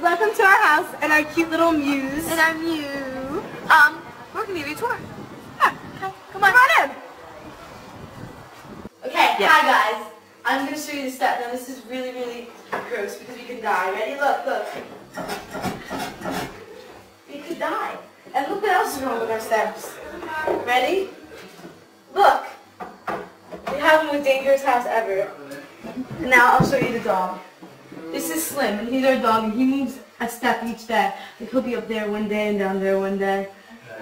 welcome to our house and our cute little muse. And our Mew. Um, we're gonna give you a tour. Yeah, okay, come on. Come on in. Okay, Yeah. hi guys. I'm gonna show you the step. Now this is really, really gross because we could die. Ready? Look, look. We could die. And look what else is wrong with our steps. Ready? Look. We have the most dangerous house ever. And now I'll show you the dog. This is Slim, and he's our dog, and he moves a step each day. Like he'll be up there one day and down there one day.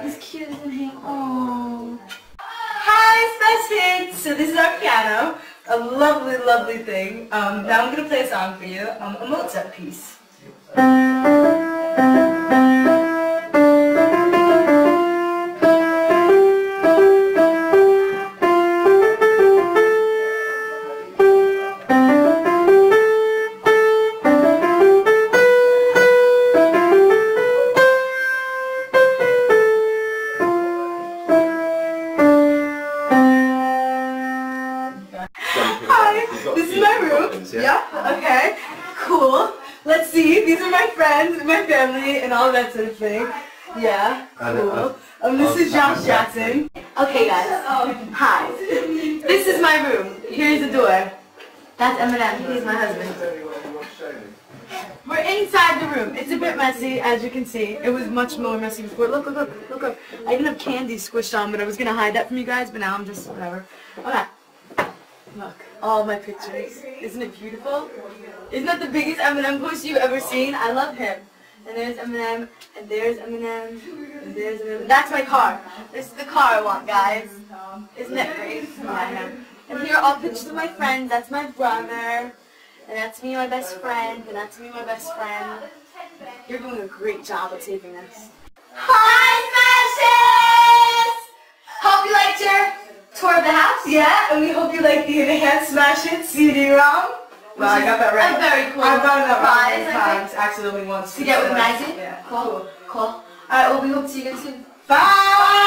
He's cute, isn't he? Aww. Hi, Spice Kids! So this is our piano. A lovely, lovely thing. Um, now I'm going to play a song for you. Um, a Mozart piece. Hi, this is my room. Yeah, okay, cool. Let's see, these are my friends, my family, and all that sort of thing. Yeah, cool. Um, this is Josh Jackson. Okay, guys. Hi. This is my room. Here's the door. That's Eminem. He's my husband. We're inside the room. It's a bit messy, as you can see. It was much more messy before. Look, look, look, look up. I even have candy squished on, but I was gonna hide that from you guys, but now I'm just whatever. Okay. Look, all my pictures. Isn't it beautiful? Isn't that the biggest Eminem poster you've ever seen? I love him. And there's Eminem, and there's Eminem, and there's Eminem. That's my car. This is the car I want, guys. Isn't it great? And here are all pictures of my friends. That's my brother. And that's me, my best friend. And that's me, my best friend. You're doing a great job of taping this. Yeah, and we hope you like the Enhanced Smash Hits CD-ROM. Well, I got that right. A very cool I've done that prize, many times. Accidentally once. To get with Maggie? Yeah. Cool. Cool. Alright, well, we hope to see you again soon. Bye!